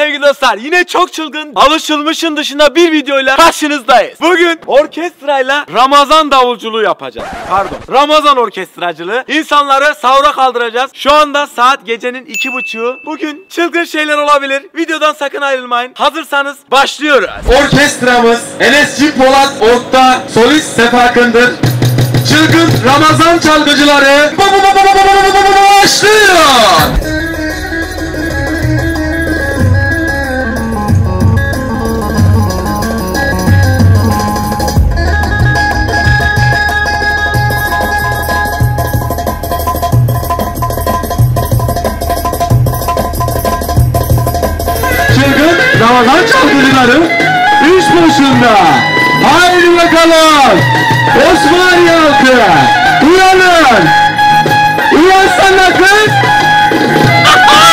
sevgili dostlar yine çok çılgın alışılmışın dışında bir videoyla karşınızdayız. Bugün orkestrayla Ramazan davulculuğu yapacağız. Pardon Ramazan orkestracılığı. İnsanları sahura kaldıracağız. Şu anda saat gecenin iki buçuğu. Bugün çılgın şeyler olabilir. Videodan sakın ayrılmayın. Hazırsanız başlıyoruz. Orkestramız Enes Polat Ork'ta solist Sefa Çılgın Ramazan çalgıcıları başlıyor. Ramazan çalgıcıları iş başında. Haydi bakalım. Osmaniye halkı. Uyanın. Uyansana kız.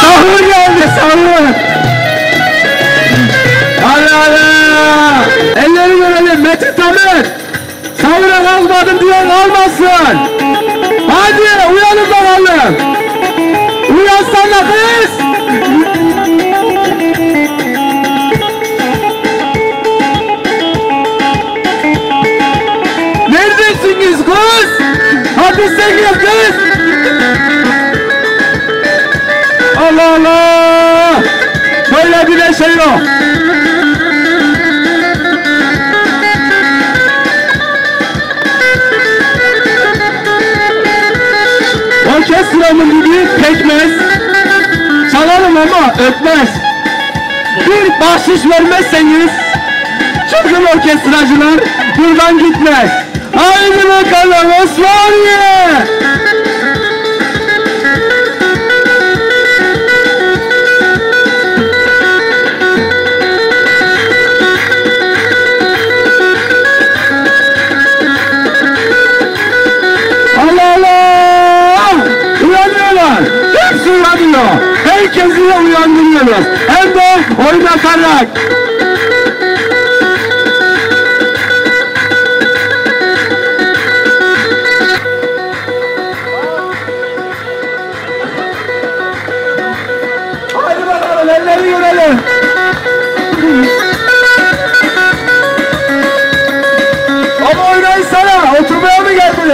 Sahur geldi sahur. Hadi hadi. Elleri görelim Metin Tamer. Sahura kalmadım diyen olmasın. Hadi uyanın bakalım. Uyansana kız. Hadi sen kız. Allah Allah. Böyle bir neşe yok. Orkestramın gibi pekmez. Çalarım ama ötmez. Bir bahşiş vermezseniz Çılgın orkestracılar buradan gitmez. Haydi bakalım Osmaniye! Allah Allah! Uyanıyorlar. Hepsi uyanıyor. Herkesi uyandırıyoruz. Hem de oynatarak.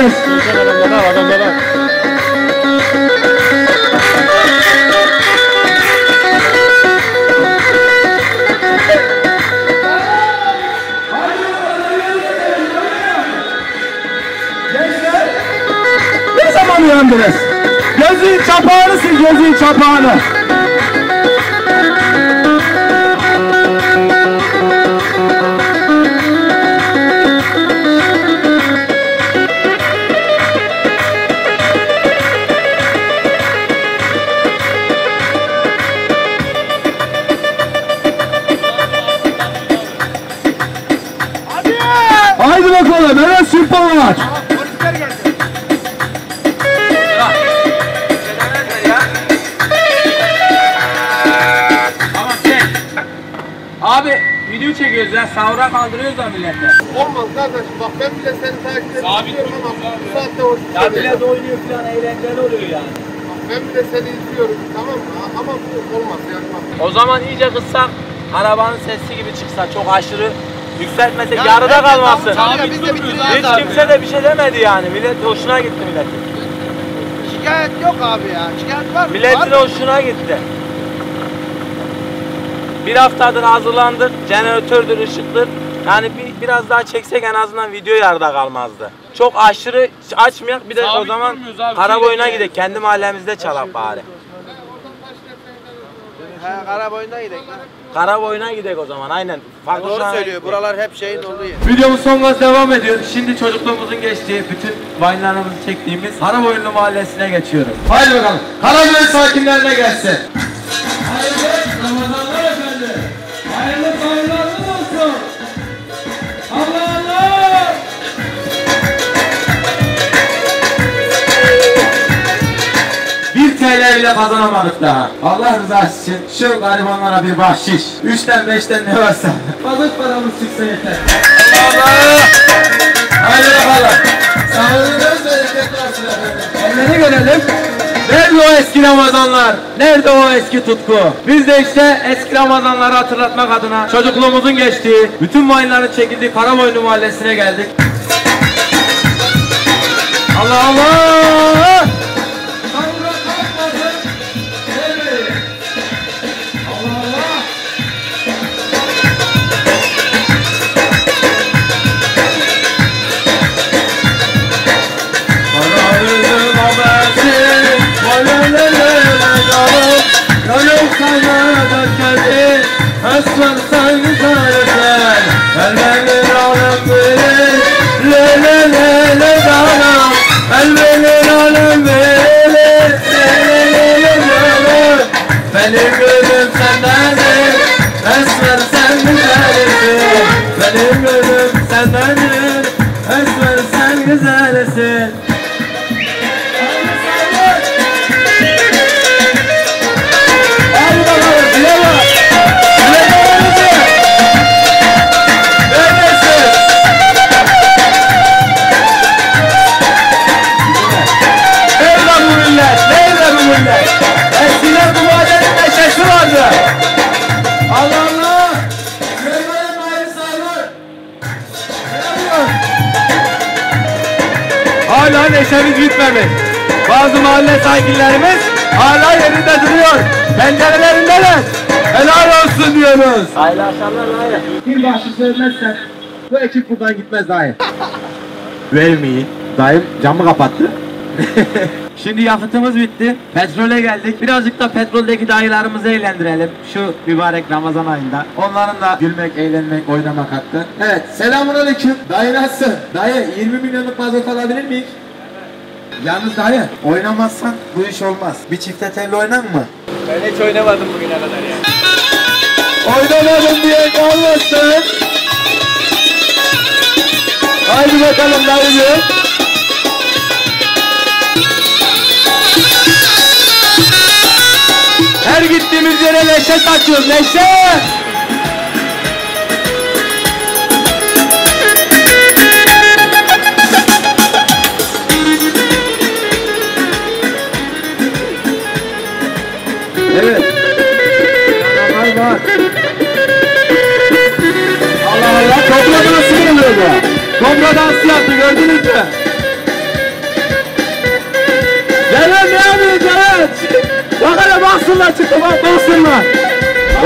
Mı geldiniz? Gençler, Ne zaman uyandınız? Gözün çapağını sil, gözün çapağını. Sürpon var. Abi video çekiyoruz ya sahura kaldırıyoruz da millete. Olmaz kardeşim bak ben bile seni takip ediyorum ama bu saatte o Ya millet oynuyor falan eğlenceli oluyor yani. Ben bile seni izliyorum tamam mı? Ama bu olmaz yani bak. O zaman iyice kıssak arabanın sesi gibi çıksa çok aşırı yükseltmese yarıda kalmasın. Abi biz de bitiriyoruz Hiç kimse de bir şey demedi yani. Millet hoşuna gitti milletin. Şikayet yok abi ya. Şikayet var mı? Milletin hoşuna gitti. Bir haftadır hazırlandık. Jeneratördür, ışıktır. Yani bir, biraz daha çeksek en azından video yarıda kalmazdı. Çok aşırı açmayak bir de o zaman karaboyuna gidelim. Kendi mahallemizde çalak bari. He karaboyuna gidelim. Karaboyuna gidelim o zaman aynen. Farklı Doğru söylüyor. gidelim. Buralar hep şeyin olduğu yer. Videomuz son gaz devam ediyor. Şimdi çocukluğumuzun geçtiği bütün Vine'larımızı çektiğimiz Karaboyunlu mahallesine geçiyoruz. Haydi bakalım. Karaköy sakinlerine gelsin. TL kazanamadık daha. Allah rızası için şu garibanlara bir bahşiş. Üçten beşten ne varsa. Fazla paramız çıksa yeter. Allah! Haydi bakalım. Sağlığınız ve bereketli efendim. Elleri görelim. Nerede o eski Ramazanlar? Nerede o eski tutku? Biz de işte eski Ramazanları hatırlatmak adına çocukluğumuzun geçtiği, bütün mayınların çekildiği Karaboynu Mahallesi'ne geldik. Allah Allah! Sen güzelsen, Ellerin alem bilir, le le le le canım, Ellerin alem bilir, le le le esmer sen güzelsin, Benim gönlüm Hala neşemiz bitmemiş. Bazı mahalle sakinlerimiz hala yerinde duruyor. Pencerelerindeler. Helal olsun diyoruz. Hayırlı akşamlar dayı. Bir bahşiş vermezsen bu ekip buradan gitmez dayı. Vermeyin. Dayım camı kapattı. Şimdi yakıtımız bitti. Petrole geldik. Birazcık da petroldeki dayılarımızı eğlendirelim. Şu mübarek Ramazan ayında. Onların da gülmek, eğlenmek, oynamak hakkı. Evet, selamun aleyküm. Dayı nasılsın? Dayı 20 milyonluk mazot alabilir miyiz? Yalnız dayı, oynamazsan bu iş olmaz. Bir çifte telli oynar mı? Ben hiç oynamadım bugüne kadar ya. Oynamadım diye kalmasın. Haydi bakalım dayıcığım. Yere leşe saçıyoruz leşe. Evet. Adamlar var. Allah Allah toprağı nasıl oluyor bu? Kompra dansı yaptı gördünüz mü? Ceren ne yapıyor Ceren? Bak hele baksınlar çıktı bak baksınlar.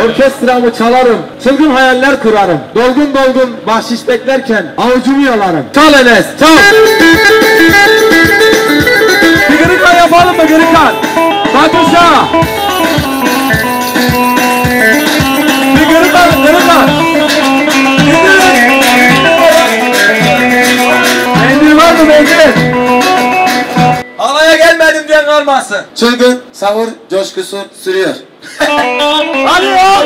Orkestramı çalarım, çılgın hayaller kurarım. Dolgun dolgun bahşiş beklerken avucumu yalarım. Çal Enes, çal! Bir gırıkan yapalım mı gırıkan? Fatuşa. Bir gırıkan gırıkan. Gelmedim diyen kalmasın. Çılgın, savur, coşkusu sürüyor. Hadi ya.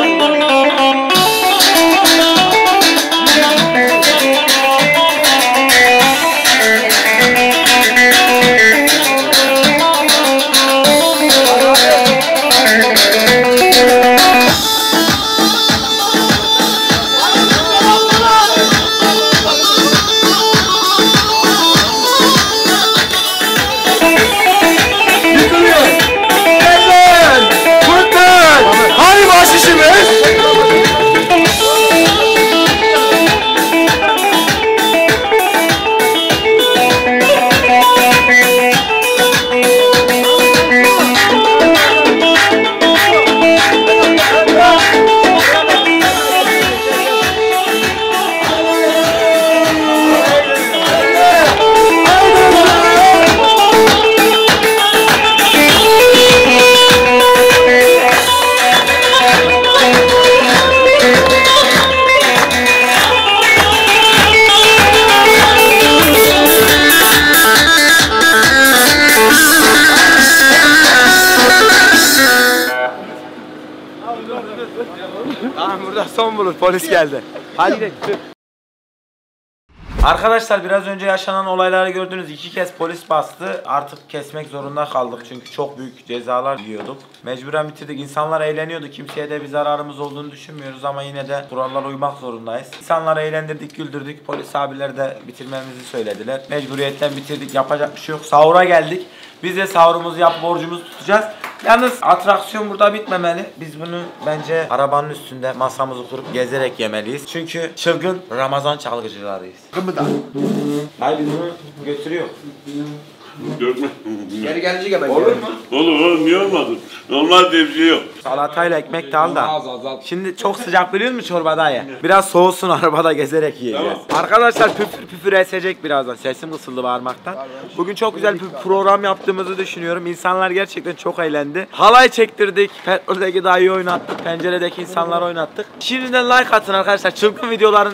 Son bulur polis geldi. Hadi. Arkadaşlar biraz önce yaşanan olayları gördünüz. iki kez polis bastı. Artık kesmek zorunda kaldık çünkü çok büyük cezalar yiyorduk. Mecburen bitirdik. İnsanlar eğleniyordu. Kimseye de bir zararımız olduğunu düşünmüyoruz ama yine de kurallara uymak zorundayız. İnsanları eğlendirdik, güldürdük. Polis abiler de bitirmemizi söylediler. Mecburiyetten bitirdik. Yapacak bir şey yok. Sahura geldik. Biz de sahurumuzu yapıp borcumuzu tutacağız. Yalnız atraksiyon burada bitmemeli. Biz bunu bence arabanın üstünde masamızı kurup gezerek yemeliyiz. Çünkü çılgın Ramazan çalgıcılarıyız. Kımıda. Hayır biz bunu götürüyor. Görme. Geri gelince geber. Olur mu? Olur olur niye olmadı? Normal diye bir şey yok. Salatayla ekmek de al da. Şimdi çok sıcak biliyor musun çorba dayı? Biraz soğusun arabada gezerek yiyeceğiz. Arkadaşlar püfür püfür esecek birazdan. Sesim kısıldı bağırmaktan. Bugün çok güzel bir program yaptığımızı düşünüyorum. İnsanlar gerçekten çok eğlendi. Halay çektirdik. Petroldeki dayıyı oynattık. Penceredeki insanları oynattık. Şimdiden like atın arkadaşlar. Çılgın videoların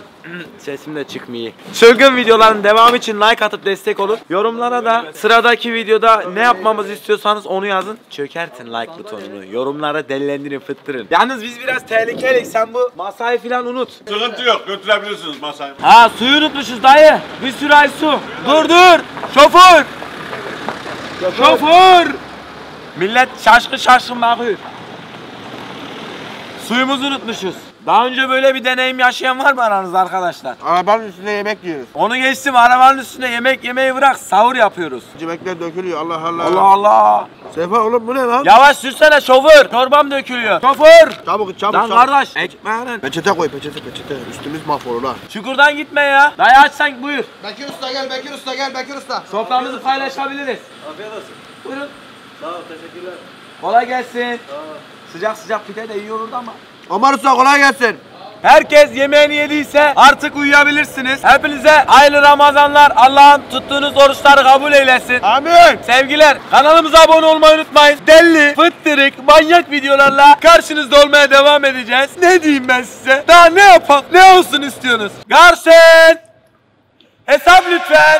Sesim de çıkmıyor. Çılgın videoların devamı için like atıp destek olun. Yorumlara da sıradaki videoda ne yapmamızı istiyorsanız onu yazın. Çökertin like butonunu. Yorumlara delilendirin fıttırın. Yalnız biz biraz tehlikelik. Sen bu masayı falan unut. Sıkıntı yok götürebilirsiniz masayı. Ha suyu unutmuşuz dayı. Bir sürü ay su. Dur dur. Şoför. Şoför. Millet şaşkın şaşkın bakıyor. Suyumuzu unutmuşuz. Daha önce böyle bir deneyim yaşayan var mı aranızda arkadaşlar? Arabanın üstünde yemek yiyoruz. Onu geçtim arabanın üstünde yemek yemeyi bırak sahur yapıyoruz. Yemekler dökülüyor Allah Allah. Allah Allah. Sefa oğlum bu ne lan? Yavaş sürsene şoför. Çorbam dökülüyor. Şoför. Çabuk çabuk Lan çabuk. kardeş. Ekmeğinin. Peçete koy peçete peçete. Üstümüz mahvolur ha. Çukurdan gitme ya. Dayı açsan buyur. Bekir Usta gel Bekir Usta gel Bekir Usta. Soframızı paylaşabiliriz. Afiyet olsun. Buyurun. Sağ ol, teşekkürler. Kolay gelsin. Sıcak sıcak pide de iyi olurdu ama. Ömer Usta kolay gelsin. Herkes yemeğini yediyse artık uyuyabilirsiniz. Hepinize hayırlı Ramazanlar. Allah'ın tuttuğunuz oruçları kabul eylesin. Amin. Sevgiler kanalımıza abone olmayı unutmayın. Deli, fıttırık, manyak videolarla karşınızda olmaya devam edeceğiz. Ne diyeyim ben size? Daha ne yapalım? Ne olsun istiyorsunuz? Garson! Hesap lütfen.